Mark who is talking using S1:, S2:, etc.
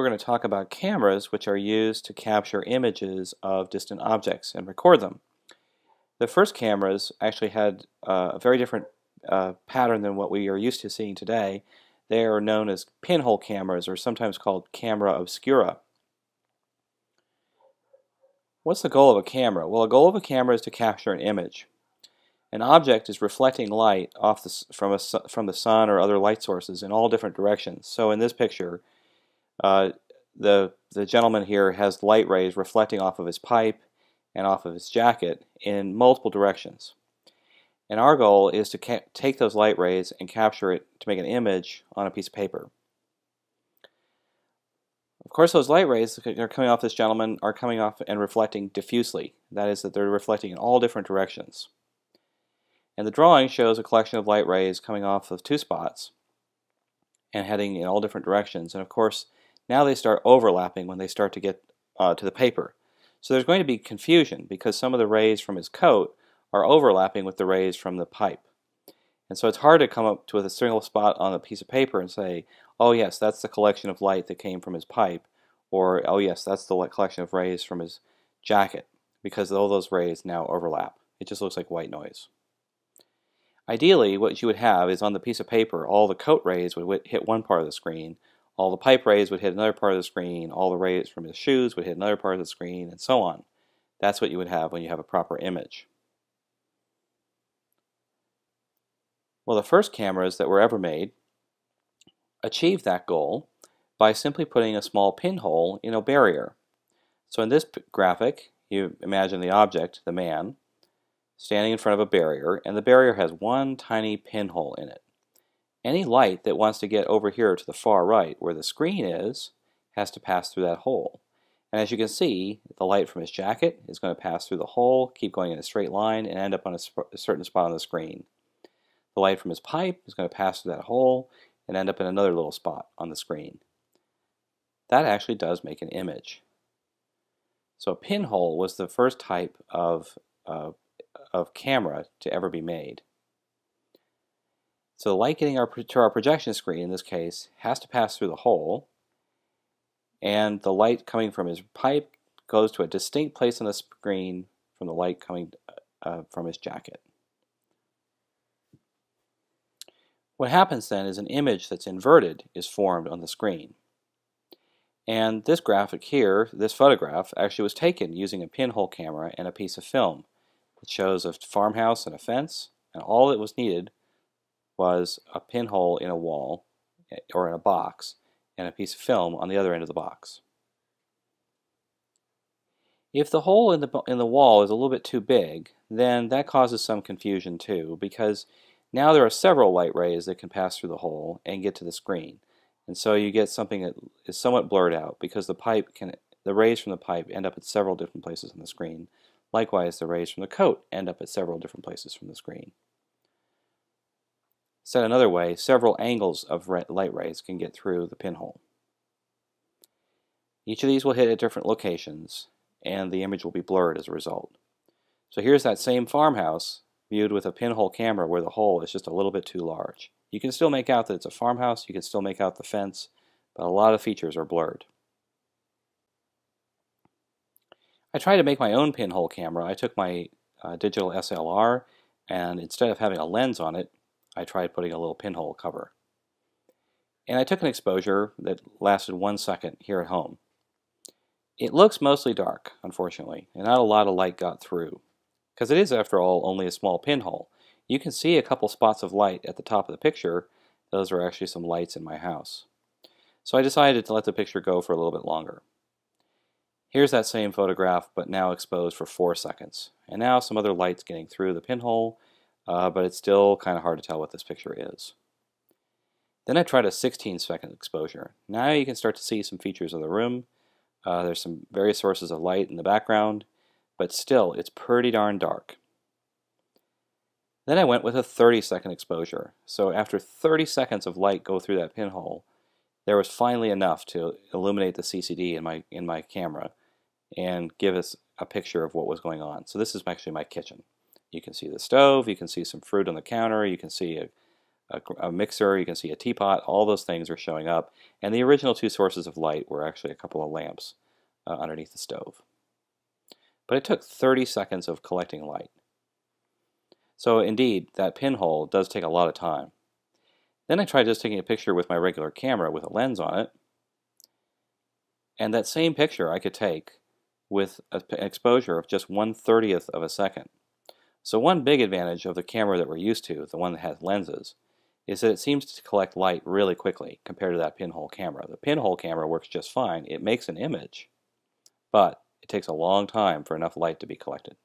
S1: we're going to talk about cameras which are used to capture images of distant objects and record them. The first cameras actually had uh, a very different uh, pattern than what we are used to seeing today. They are known as pinhole cameras or sometimes called camera obscura. What's the goal of a camera? Well, the goal of a camera is to capture an image. An object is reflecting light off the, from, a, from the sun or other light sources in all different directions. So in this picture, uh, the, the gentleman here has light rays reflecting off of his pipe and off of his jacket in multiple directions. And our goal is to take those light rays and capture it to make an image on a piece of paper. Of course, those light rays that are coming off this gentleman are coming off and reflecting diffusely. That is, that they're reflecting in all different directions. And the drawing shows a collection of light rays coming off of two spots and heading in all different directions. And of course, now they start overlapping when they start to get uh, to the paper. So there's going to be confusion because some of the rays from his coat are overlapping with the rays from the pipe. And so it's hard to come up with a single spot on a piece of paper and say, oh yes, that's the collection of light that came from his pipe, or oh yes, that's the collection of rays from his jacket, because all those rays now overlap. It just looks like white noise. Ideally, what you would have is on the piece of paper, all the coat rays would hit one part of the screen, all the pipe rays would hit another part of the screen, all the rays from his shoes would hit another part of the screen, and so on. That's what you would have when you have a proper image. Well, the first cameras that were ever made achieved that goal by simply putting a small pinhole in a barrier. So in this graphic, you imagine the object, the man, standing in front of a barrier, and the barrier has one tiny pinhole in it. Any light that wants to get over here to the far right where the screen is has to pass through that hole. And as you can see, the light from his jacket is going to pass through the hole, keep going in a straight line, and end up on a, a certain spot on the screen. The light from his pipe is going to pass through that hole and end up in another little spot on the screen. That actually does make an image. So a pinhole was the first type of, uh, of camera to ever be made. So the light getting our, to our projection screen, in this case, has to pass through the hole, and the light coming from his pipe goes to a distinct place on the screen from the light coming uh, from his jacket. What happens then is an image that's inverted is formed on the screen. And this graphic here, this photograph, actually was taken using a pinhole camera and a piece of film. It shows a farmhouse and a fence, and all that was needed was a pinhole in a wall eh, or in a box and a piece of film on the other end of the box. If the hole in the, in the wall is a little bit too big, then that causes some confusion too, because now there are several light rays that can pass through the hole and get to the screen. And so you get something that is somewhat blurred out because the pipe can the rays from the pipe end up at several different places on the screen. Likewise, the rays from the coat end up at several different places from the screen. Said another way, several angles of light rays can get through the pinhole. Each of these will hit at different locations, and the image will be blurred as a result. So here's that same farmhouse viewed with a pinhole camera where the hole is just a little bit too large. You can still make out that it's a farmhouse, you can still make out the fence, but a lot of features are blurred. I tried to make my own pinhole camera. I took my uh, digital SLR and instead of having a lens on it, I tried putting a little pinhole cover. And I took an exposure that lasted one second here at home. It looks mostly dark, unfortunately, and not a lot of light got through. Because it is, after all, only a small pinhole. You can see a couple spots of light at the top of the picture. Those are actually some lights in my house. So I decided to let the picture go for a little bit longer. Here's that same photograph, but now exposed for four seconds. And now some other lights getting through the pinhole, uh, but it's still kind of hard to tell what this picture is. Then I tried a 16 second exposure. Now you can start to see some features of the room. Uh, there's some various sources of light in the background, but still it's pretty darn dark. Then I went with a 30 second exposure. So after 30 seconds of light go through that pinhole, there was finally enough to illuminate the CCD in my, in my camera and give us a picture of what was going on. So this is actually my kitchen. You can see the stove, you can see some fruit on the counter, you can see a, a, a, mixer, you can see a teapot, all those things are showing up. And the original two sources of light were actually a couple of lamps uh, underneath the stove. But it took 30 seconds of collecting light. So indeed, that pinhole does take a lot of time. Then I tried just taking a picture with my regular camera with a lens on it. And that same picture I could take with an exposure of just 1 30th of a second. So one big advantage of the camera that we're used to, the one that has lenses, is that it seems to collect light really quickly compared to that pinhole camera. The pinhole camera works just fine. It makes an image, but it takes a long time for enough light to be collected.